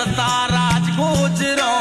चलता राज गुजरों